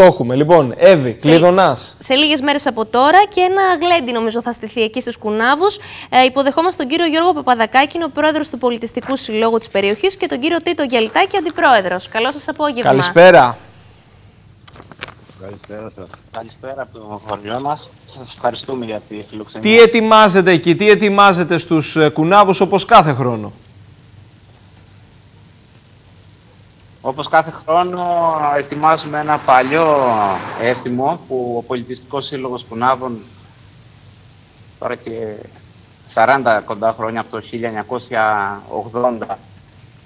Το έχουμε. Λοιπόν, Εύη, κλειδονάς. Σε λίγες μέρες από τώρα και ένα γλέντι νομίζω θα στηθεί εκεί στους Κουνάβους. Ε, υποδεχόμαστε τον κύριο Γιώργο Παπαδακάκη, είναι ο πρόεδρος του Πολιτιστικού Συλλόγου της περιοχής και τον κύριο Τίτο Γελτάκη, αντιπρόεδρος. Καλό σας απόγευμα. Καλησπέρα. Καλησπέρα σας. Καλησπέρα από το χωριό μας. Σας ευχαριστούμε για τη φιλοξενία. Τι ετοιμάζετε εκεί, τι ετοιμάζετε στους ε, κουνάβους όπως κάθε χρόνο; Όπως κάθε χρόνο ετοιμάζουμε ένα παλιό έθιμο που ο Πολιτιστικός Σύλλογος Κουνάβων τώρα και 40 κοντά χρόνια από το 1980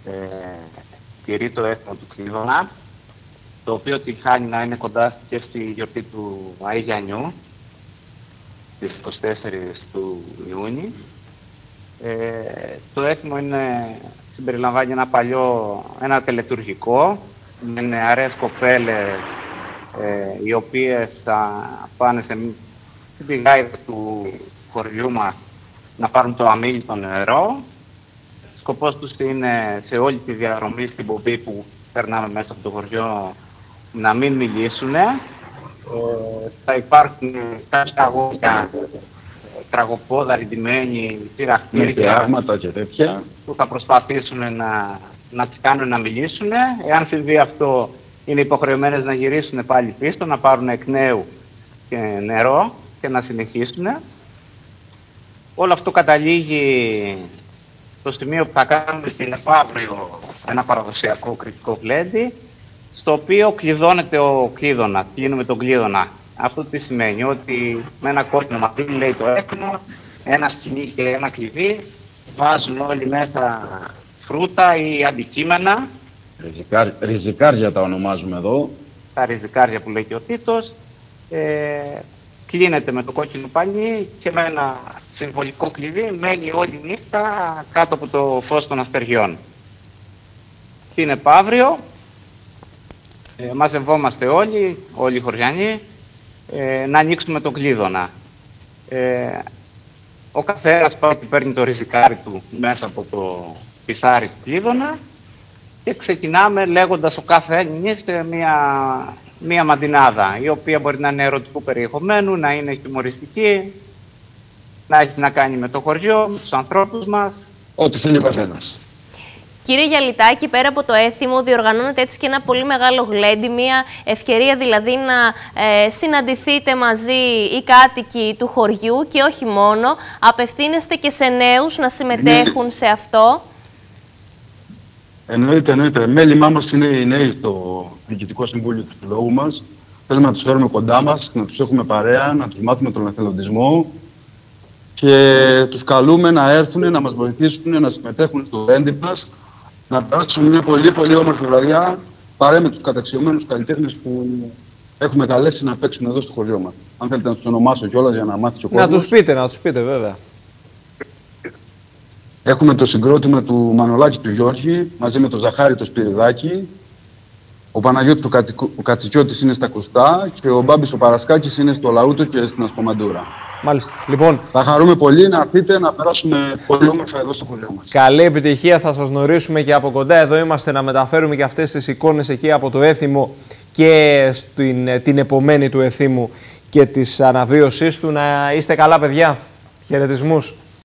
ε, τηρεί το έθιμο του Κλειδώνα το οποίο τη χάνει να είναι κοντά και στη γιορτή του Αϊγιανιού στις 24 του Ιούνιου. Ε, το έθιμο είναι συμπεριλαμβάνει ένα παλιό, ένα τελετουργικό με νεαρές κοπέλες ε, οι οποίες θα πάνε σε, στην πηγάιδα του χωριού μας να πάρουν το αμήλυτο νερό. Σκοπός τους είναι σε όλη τη διαδρομή στην πομπή που περνάμε μέσα από το χωριό να μην μιλήσουν. Ε, θα υπάρχουν κάποια αγόρια τραγωπόδαροι ντυμένοι, πειραχτήρια και τέτοια. που θα προσπαθήσουν να, να τις κάνουν να μιλήσουν. Εάν συμβεί αυτό, είναι υποχρεωμένες να γυρίσουν πάλι πίσω, να πάρουν εκ νέου και νερό και να συνεχίσουν. Όλο αυτό καταλήγει στο σημείο που θα κάνουμε στην Εφαύριο ένα παραδοσιακό κριτικό γλέντι, στο οποίο κλειδώνεται ο κλείδωνας, κλείνουμε τον κλείδωνα. Αυτό τι σημαίνει, ότι με ένα κόκκινο μαθήνι λέει το έθιμο, ένα σκηνή και ένα κλειδί, βάζουν όλοι μέσα φρούτα ή αντικείμενα. Ριζικάρ, ριζικάρια τα ονομάζουμε εδώ. Τα ριζικάρια που λέει και ο Τίτος. Ε, κλείνεται με το κόκκινο πανί και με ένα συμβολικό κλειδί μένει όλη νύχτα κάτω από το φως των αστεριών. Είναι Παύριο, ε, μαζευόμαστε όλοι, όλοι οι χωριανοί, ε, να ανοίξουμε τον κλείδωνα. Ε, ο καθένας πάει και παίρνει το ριζικάρι του μέσα από το πιθάρι του κλείδωνα και ξεκινάμε λέγοντας ο κάθε σε μια, μια μαντινάδα, η οποία μπορεί να είναι ερωτικού περιεχομένου, να είναι χιουμοριστική, να έχει να κάνει με το χωριό, με τους ανθρώπους μας. Ό,τι θέλει ο καθένας. Κύριε Γιαλιτάκη, πέρα από το έθιμο, διοργανώνεται έτσι και ένα πολύ μεγάλο γλέντι, μια ευκαιρία δηλαδή να ε, συναντηθείτε μαζί οι κάτοικοι του χωριού και όχι μόνο. Απευθύνεστε και σε νέους να συμμετέχουν σε αυτό. Εννοείται, εννοείται. Μέλημά μας είναι οι νέοι στο Διοικητικό Συμβούλιο του Συλλόγου μας. Θέλουμε να τους φέρουμε κοντά μας, να τους έχουμε παρέα, να τους μάθουμε τον εθελοντισμό και τους καλούμε να έρθουν, να μας βοηθήσουν, να συμμετέχουν στο γλέντι μας, να περάσουμε μια πολύ πολύ όμορφη βραδιά παρέ με τους καταξιωμένους καλλιτέχνες που έχουμε καλέσει να παίξουν εδώ στο χωριό μας. Αν θέλετε να τους ονομάσω κιόλας για να μάθει ο κόσμος. Να τους πείτε, να τους πείτε, βέβαια. Έχουμε το συγκρότημα του Μανολάκη του Γιώργη μαζί με τον Ζαχάρη το Σπυριδάκη. Ο Παναγιώτης ο Κατσικιώτης είναι στα Κουστά και ο Μπάμπης ο Παρασκάκης είναι στο Λαούτο και στην Ασκομαντούρα. Μάλιστα. Λοιπόν, θα χαρούμε πολύ να έρθετε να περάσουμε πολύ όμορφα εδώ στο χωριό μας. Καλή επιτυχία, θα σας γνωρίσουμε και από κοντά. Εδώ είμαστε να μεταφέρουμε και αυτές τις εικόνες εκεί από το έθιμο και στην, την επομένη του εθήμου και της αναβίωσής του. Να είστε καλά παιδιά. Χαιρετισμούς.